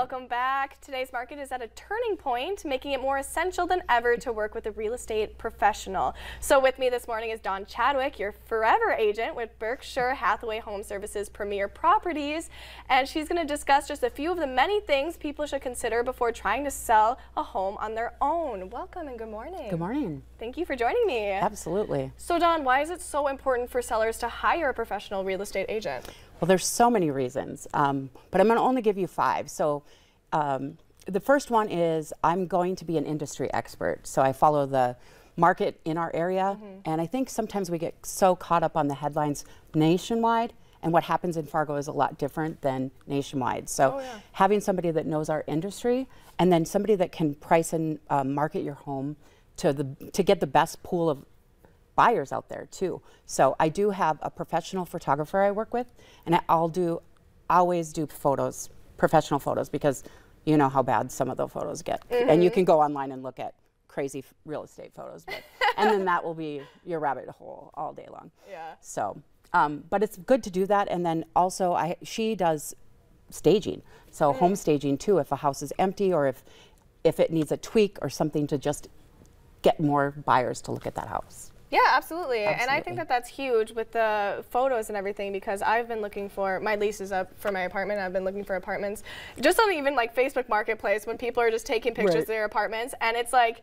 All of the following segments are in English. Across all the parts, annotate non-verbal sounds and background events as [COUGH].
welcome back. Today's market is at a turning point, making it more essential than ever to work with a real estate professional. So with me this morning is Dawn Chadwick, your forever agent with Berkshire Hathaway Home Services Premier Properties, and she's going to discuss just a few of the many things people should consider before trying to sell a home on their own. Welcome and good morning. Good morning. Thank you for joining me. Absolutely. So Dawn, why is it so important for sellers to hire a professional real estate agent? Well, there's so many reasons, um, but I'm going to only give you five. So um, the first one is I'm going to be an industry expert. So I follow the market in our area, mm -hmm. and I think sometimes we get so caught up on the headlines nationwide, and what happens in Fargo is a lot different than nationwide. So oh, yeah. having somebody that knows our industry, and then somebody that can price and um, market your home to the to get the best pool of buyers out there too. So I do have a professional photographer I work with, and I'll do, always do photos, professional photos, because you know how bad some of the photos get. Mm -hmm. And you can go online and look at crazy real estate photos, but, and then that will be your rabbit hole all day long. [LAUGHS] Yeah. So, um, but it's good to do that, and then also I she does staging, so mm. home staging too. If a house is empty or if if it needs a tweak or something to just get more buyers to look at that house. Yeah, absolutely. absolutely. And I think that that's huge with the photos and everything because I've been looking for, my lease is up for my apartment. I've been looking for apartments just on even like Facebook Marketplace when people are just taking pictures right. of their apartments and it's like,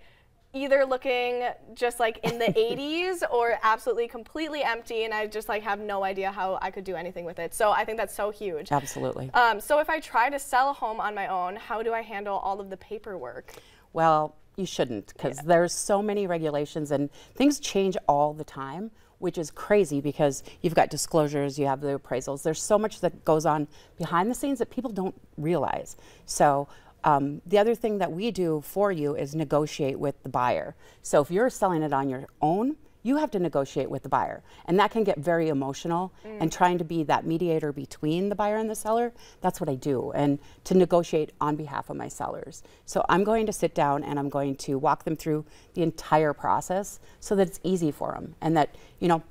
either looking just like in the [LAUGHS] 80s or absolutely completely empty and I just like have no idea how I could do anything with it. So I think that's so huge. Absolutely. Um, so if I try to sell a home on my own, how do I handle all of the paperwork? Well, you shouldn't because yeah. there's so many regulations and things change all the time which is crazy because you've got disclosures, you have the appraisals. There's so much that goes on behind the scenes that people don't realize. So um, the other thing that we do for you is negotiate with the buyer. So if you're selling it on your own, you have to negotiate with the buyer. And that can get very emotional. Mm. And trying to be that mediator between the buyer and the seller, that's what I do. And to negotiate on behalf of my sellers. So I'm going to sit down and I'm going to walk them through the entire process so that it's easy for them. And that, you know,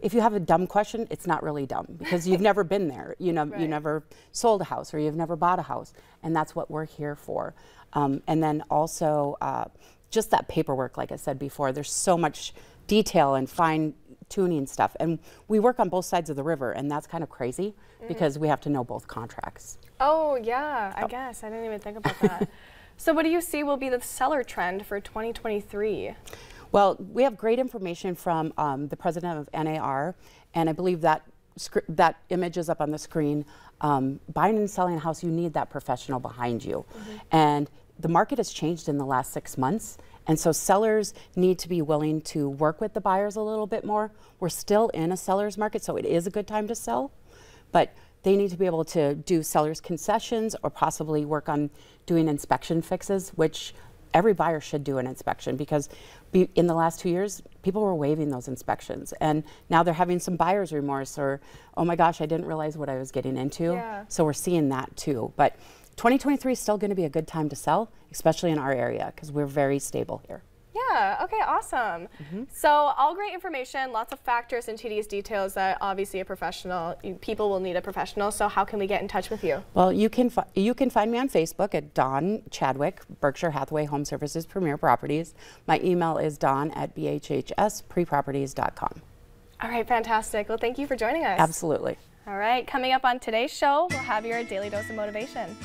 if you have a dumb question, it's not really dumb [LAUGHS] because you've never been there. You know, right. you never sold a house or you've never bought a house, and that's what we're here for. Um, and then also, uh, just that paperwork, like I said before, there's so much detail and fine tuning stuff. And we work on both sides of the river, and that's kind of crazy mm. because we have to know both contracts. Oh, yeah, I guess. I didn't even think about that. [LAUGHS] so, what do you see will be the seller trend for 2023? Well, we have great information from um, the president of NAR, and I believe that that image is up on the screen. Um, buying and selling a house, you need that professional behind you. Mm -hmm. And the market has changed in the last six months. And so sellers need to be willing to work with the buyers a little bit more. We're still in a seller's market, so it is a good time to sell. But they need to be able to do seller's concessions or possibly work on doing inspection fixes, which every buyer should do an inspection because be, in the last two years, people were waiving those inspections. And now they're having some buyer's remorse or, oh my gosh, I didn't realize what I was getting into. Yeah. So we're seeing that too. But 2023 is still going to be a good time to sell, especially in our area because we're very stable here. Yeah, okay, awesome. Mm -hmm. So all great information, lots of factors and tedious details that obviously a professional, people will need a professional. So how can we get in touch with you? Well, you can, you can find me on Facebook at Dawn Chadwick, Berkshire Hathaway Home Services Premier Properties. My email is dawn at bhhspreproperties.com. All right, fantastic. Well, thank you for joining us. Absolutely. All right, coming up on today's show, we'll have your daily dose of motivation.